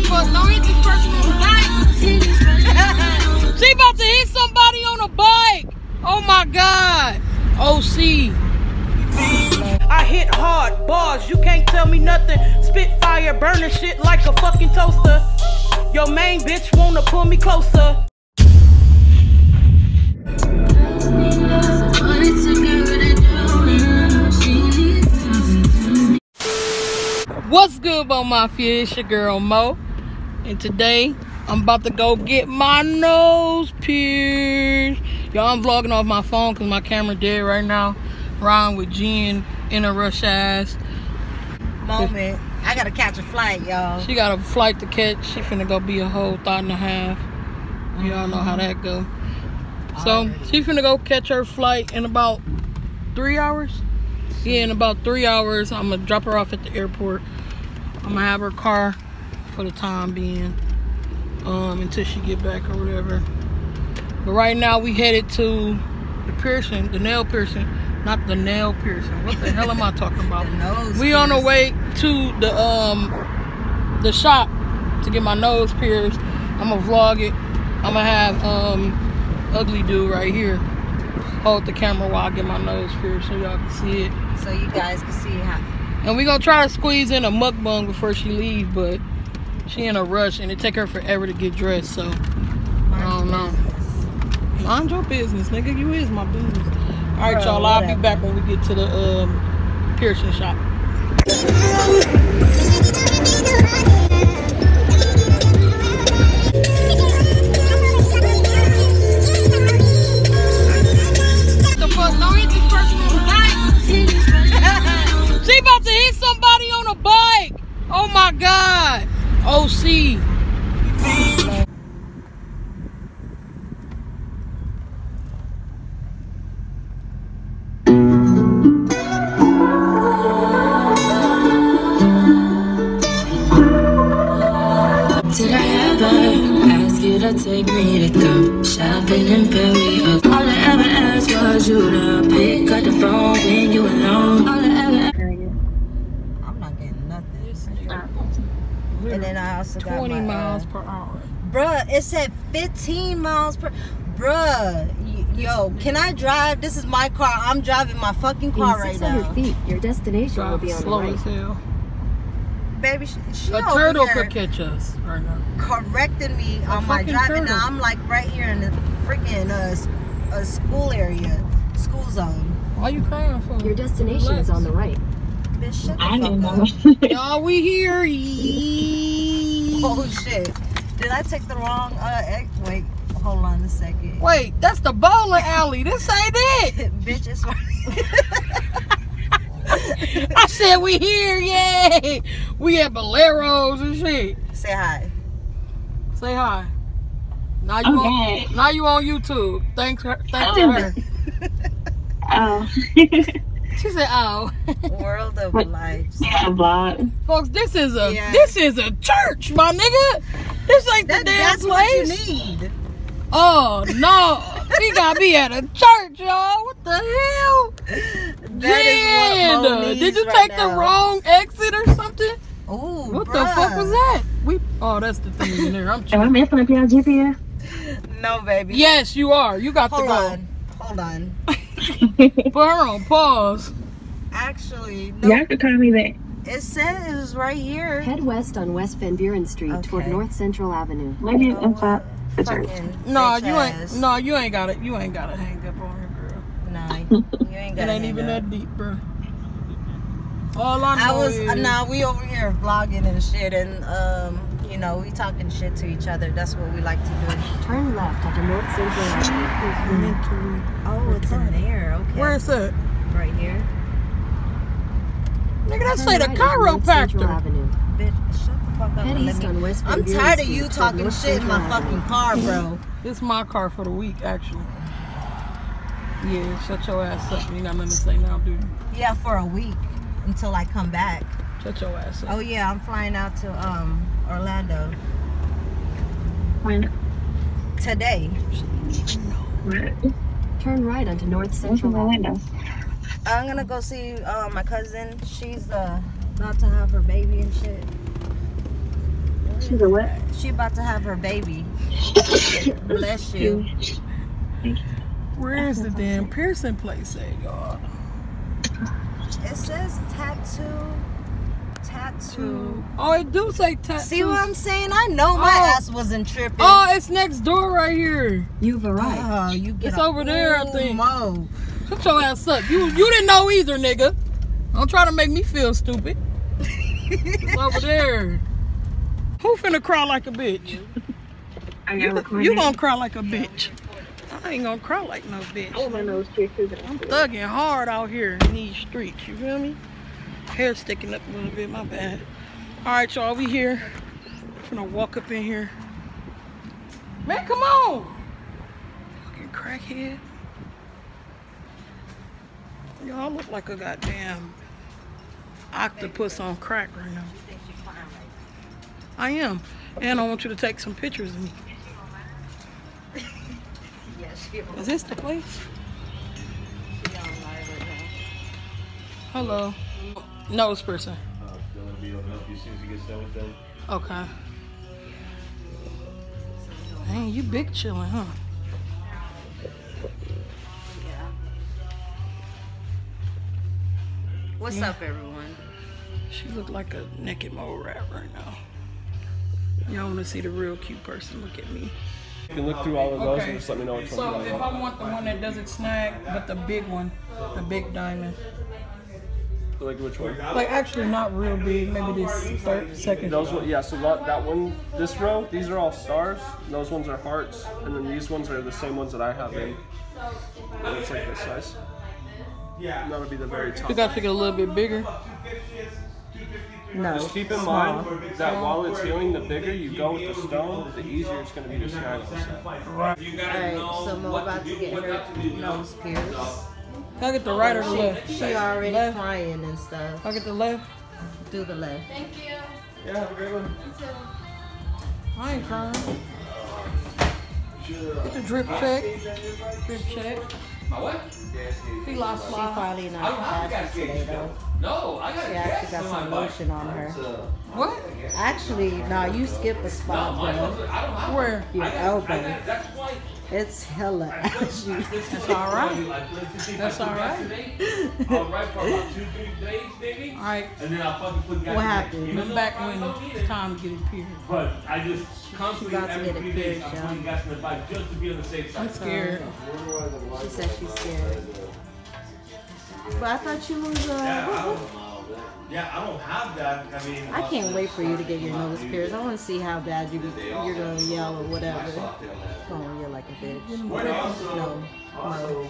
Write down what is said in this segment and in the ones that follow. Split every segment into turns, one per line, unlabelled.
the fuck? Don't hit this person on the bike. she about to hit somebody on a bike. Oh my god. OC. I hit hard, bars, you can't tell me nothing. Spitfire, burning shit like a fucking toaster. Your main bitch wanna pull me closer. What's good, Moe Mafia? It's your girl Moe. And today, I'm about to go get my nose pierced. Y'all, I'm vlogging off my phone because my camera dead right now. Riding with Jen in a rush ass.
moment. I gotta catch a flight, y'all.
She got a flight to catch. She finna go be a whole thought and a half. Y'all know how that go. So she finna go catch her flight in about three hours. Yeah, in about three hours, I'm gonna drop her off at the airport. I'm gonna have her car for the time being, um, until she get back or whatever. But right now we headed to the piercing, the nail piercing, not the nail piercing. What the hell am I talking about?
Nose
we on the way to the um the shop to get my nose pierced. I'm gonna vlog it. I'm gonna have um ugly dude right here hold the camera while I get my nose pierced so y'all can see it.
So you guys can see how.
And we gonna try to squeeze in a mukbang before she leave, but she in a rush and it take her forever to get dressed. So I don't know. Mind your business, nigga. You is my business. All right, y'all. I'll be back when we get to the um, piercing shop. The fuck? Don't hit this person on the she about to hit somebody on a bike. Oh my god. OC.
Did I ever ask you to take me to go shopping in Paris? All I ever asked was you to pick up the phone when you alone. All I ever
I'm not getting nothing. And then I also got
20
my, uh,
miles per hour.
Bruh, it said 15 miles per. Bruh, y- yo, can I drive? This is my car. I'm driving my fucking car
In
right
600
now.
feet, your destination will be on the
slow
right.
as hell.
Baby, she, she
A
over
turtle could catch us right now.
correcting me on my driving.
turtle.
Now I'm like right here in the freaking uh, s- uh, school area, school zone.
Why are you crying for?
Your destination is on the right.
Bitch, shut the
I didn't
fuck
know.
up.
Y'all, we here. Yee.
Oh shit! Did I take the wrong? Uh, ex- wait, hold on a second.
Wait, that's the bowling alley. This ain't it.
Bitch, it's
I said we here, yay. We at Boleros and shit.
Say hi.
Say hi. Now you
Okay.
on now you on YouTube. Thanks her thanks to her.
Oh,
She said, oh.
World of
What?
lives.
yeah, vlog.
Folks, this is a
Yeah.
this is a church, my nigga. This ain't
That,
the damn
that's what you
place.
need.
Oh no. we gotta be at a church, y'all. What the hell?
That is what Mo
Jen, uh,
needs
Did you
right
take the wrong exit or something?
Oh,
What the fuck was that? We oh that's the thing in there. I'm
Am I messing up your GPS?
No, baby.
Yes, you are. You got
Hold
to go.
on. Hold on.
Put her pause.
Actually, no.
Y'all could call me back.
It says right here.
Head west on West Van Buren Street toward North Central Avenue.
Maybe it's inside the church.
Fucking
No,
bitch
you ain't. No, you ain't got it. You ain't got to hang up on her, girl.
Nah, you ain't got
It
got
ain't even that deep, bro. All I know
I was
is
uh, nah. We over here vlogging and shit, and um, you know, we talking shit to each other. That's what we like to do.
Turn left onto North Central Avenue.
Mentally.
Oh, it's in there. Okay.
Where is it?
right here?
Nigga, that
Turn
say the
right onto
chiropractor.
Bitch, shut the fuck up.
Head east on West
I'm tired of you talking
North
shit in my
Central
fucking car, bro.
It's my car for the week, actually. Yeah, shut your ass up. You got nothing to say now, dude.
Yeah, for a week until I come back.
Shut your ass up.
Oh yeah, I'm flying out to um Orlando
When?
today.
What?
Turn right onto North
What's in
Central
the
Avenue.
I'm gonna go see uh, my cousin. She's uh about to have her baby and shit.
She's a what?
She about to have her baby. Bless you.
Where is the damn piercing place at, y'all?
It says tattoo. Tattoo. Mm.
Oh, it do say tattoo.
See what I'm saying? I know my
Oh.
ass wasn't tripping.
Oh, it's next door right here.
You've arrived.
Oh, you get
It's over there, I
Ooh,
think.
Moe.
Shut your ass up. You you didn't know either, nigga. Don't try to make me feel stupid. it's over there. Who finna cry like a bitch? You,
got
you gonna cry like a bitch. I ain't gonna cry like no
Oh,
bitch.
my nose pierced.
I'm thugging hard out here in these streets, you feel me? Hair sticking up a little bit, my bad. Alright, y'all, we here. Finna walk up in here. Man, come on! Fucking crackhead. Y'all look like a goddamn octopus on crack right now. I am. And I want you to take some pictures of me. Is this the place? Hello. Nose person.
Uh, Dylan will be able to help you as soon as he gets done with them.
Okay. Dang, you big chillin', huh? Yeah.
What's up, everyone?
She look like a naked mole rat right now. Y'all wanna see the real cute person? Look at me.
You can look through all of those
Okay.
and just let me know which one
So if. I want the one that doesn't snag, but the big one, the big diamond.
Like which one?
Like actually not real big, maybe this third, second.
Those one, yeah. So that, that one, this row, these are all stars. Those ones are hearts, and then these ones are the same ones that I have in. And it's like this size. And that would be the very top.
You gotta take it a little bit bigger.
No.
Just keep in mind that while it's healing, the bigger you go with the stone, the easier it's going to be to snag on set.
Alright, so Moe about to get her nose pierced.
Can I get the right or the left?
She already
Left.
crying and stuff.
Can I get the left?
Do the left. Thank you.
Yeah, have a great one.
I ain't crying. Get the drip check. Drip check.
My what?
He lost
She
slide.
probably not happy today though.
No, I got
She actually got some lotion on her.
Uh, what?
Actually, no, you skip a spot, bro.
Where?
Your elbow.
That's why.
It's hella ashy.
That's all right. That's all right.
I'll for about two, three days, maybe.
All right.
And then I'll fucking put
What happened?
Come back when it's time to get it pierced.
But I just constantly
about to
every
get it
three days I'm putting gas in the bike just to be on the safe side.
I'm scared.
She said she's scared. But I thought you was uh.
Yeah, I don't have that. I mean,
I can't wait for you to get your nose pierced. I want to see how bad you you're gonna yell or whatever. Gonna yell like a bitch. No, no.
Uh,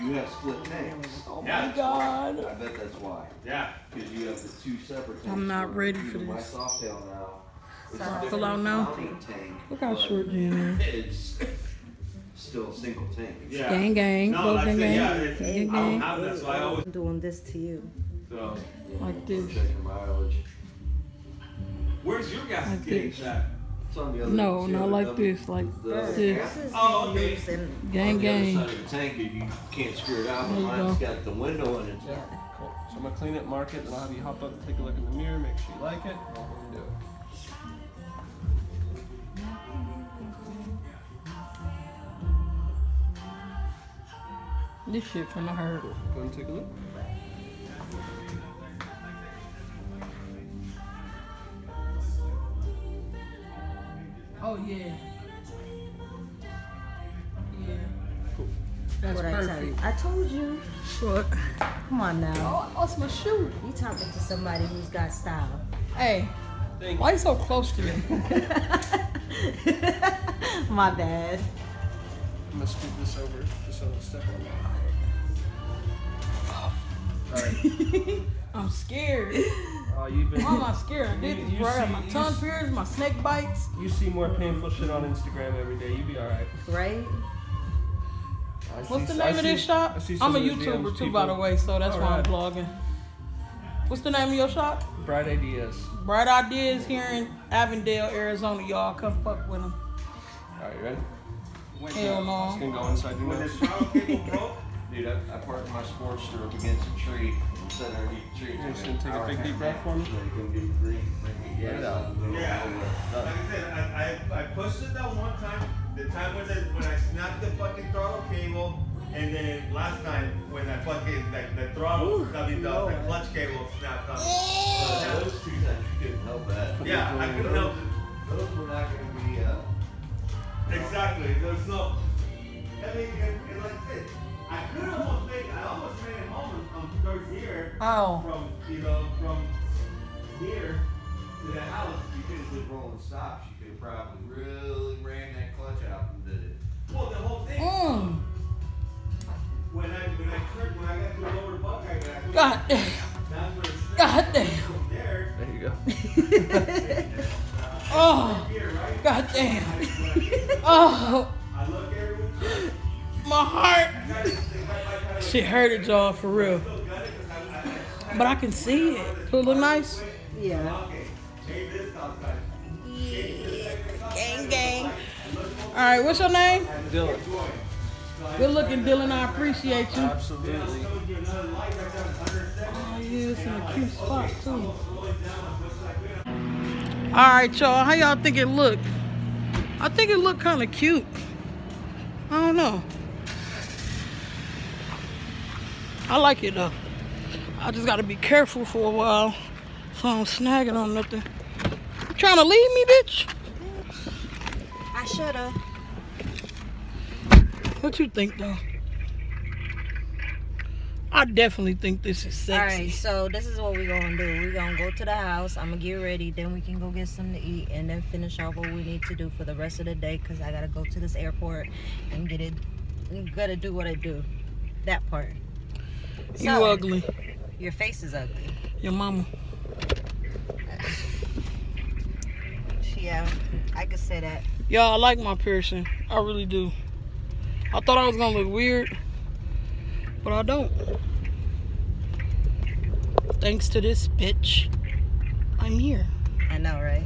you have split tanks.
Oh my God.
I bet that's why.
yeah.
Because you have the two separate tanks.
I'm not ready for
this. My
soft
softail now. It's a
Pull
different
now.
tank.
Look how short you in there.
It's still a single tank.
Yeah.
Gang, gang.
No,
Go
like I
gang,
yeah,
gang.
it's-
Gang,
I don't have that, so I always.
I'm doing this to you.
So,
Like this.
Checking mileage.
where's your gas
Like
gauge at?
It's on the other.
No, not like
double-
this. Like
the-
this.
This
Oh, okay.
loops and
Gang,
on the other
gang.
side of the tank, you you can't screw it out.
There you
Mine's
go.
got the window in it.
yeah.
Cool. So I'm gonna clean it, mark it, then I'll have you hop up, take a look in the mirror, make sure you like it. and I'll do it.
This shit finna hurt.
Go and take a look.
Oh yeah. Yeah.
Cool.
That's
What I tell you?
perfect.
I told you.
What?
Come on now.
Oh, I lost my shoe.
You talking to somebody who's got style.
Hey,
Thank
why you so close to me?
My bad.
I'm gonna scoot this over just so I don't step on it. Alright.
I'm scared.
Uh, you've been.
Why am I scared? I did
You-
this,
you
bro. I got
see-
my tongue
s-
pierced, my snake bites.
You see more painful shit on Instagram every day. You be alright.
Right?
I
What's
see-
the
I
name of this
see-
shop?
I see
I'm a YouTuber
DMs
too, by the way, so that's why I'm vlogging. What's the name of your shop?
Bright ideas.
Bright Ideas here in Avondale, Arizona. Y'all come fuck with them.
Alright, you ready?
Hell
Just
no.
gonna go inside your nose.
Dude, I, I parked my Sportster up against a tree. send her heat treat.
You just gonna take a big deep breath for me?
Get it out.
Exactly. There's no. I mean, and, and like I said, I could almost make. I almost made it home on third gear
Oh.
from you know from here to the house.
you could have just rolling stops. You could have probably really ran that clutch out and did it.
Well, the whole thing.
Mm.
When I when I turned when I got to the lower Buckeye, when I put
God damn.
that's where
God damn.
there.
There you go.
Oh.
Here, right?
God damn. Oh.
I look everywhere.
My heart.
she just think I might kind of
Shit hurted y'all for real.
feel gutted because I, I,
But I can see it. Do it look nice?
Yeah.
okay, change this outside.
Gang, gang. All right, what's your name?
Dylan.
Good looking, Dylan. I appreciate you.
Absolutely.
Oh, yeah, it's in a cute spot, too. All right, y'all. How y'all think it look? I think it looked kind of cute. I don't know. I like it, though. I just got to be careful for a while so I don't snag it on nothing. You trying to leave me, bitch?
I shoulda.
What you think, though? I definitely think this is sexy.
right, so this is what we're gonna do. We're gonna go to the house. I'm gonna get ready. Then we can go get something to eat, and then finish off what we need to do for the rest of the day. Cause I gotta go to this airport and get it. Gotta do what I do. That part.
You
So,
ugly.
Your face is ugly.
Your mama.
Yeah, uh, I could say that.
Y'all, I like my piercing. I really do. I thought I was gonna look weird, but I don't. Thanks to this bitch, I'm here.
I know, right?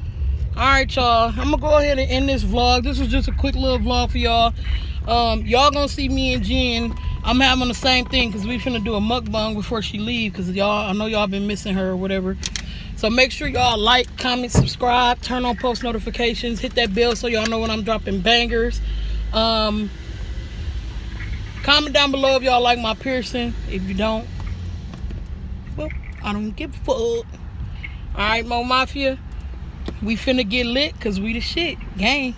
All right, y'all. I'm gonna go ahead and end this vlog. This was just a quick little vlog for y'all. Um, y'all gonna see me and Jen. I'm having the same thing because we finna do a mukbang before she leave. Cause y'all, I know y'all been missing her or whatever. So make sure y'all like, comment, subscribe, turn on post notifications, hit that bell so y'all know when I'm dropping bangers. Um, comment down below if y'all like my piercing. If you don't, well, I don't give a fuck. All right, Moe Mafia. We finna get lit because we the shit. Gang.